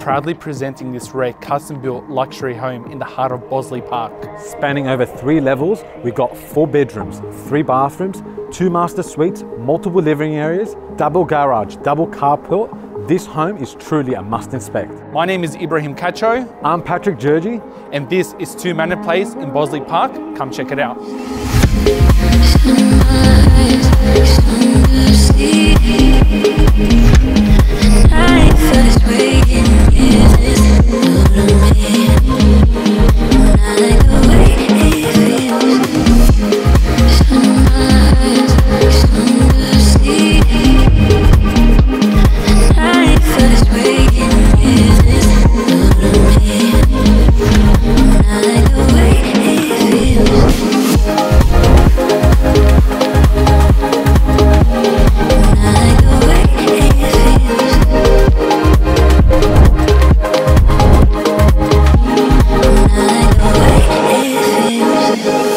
Proudly presenting this rare custom-built luxury home in the heart of Bossley Park. Spanning over three levels, we've got four bedrooms, three bathrooms, two master suites, multiple living areas, double garage, double carport. This home is truly a must inspect. My name is Ibrahim Cacho. I'm Patrick Georgie. And this is Two Manna Place in Bossley Park. Come check it out. In my eyes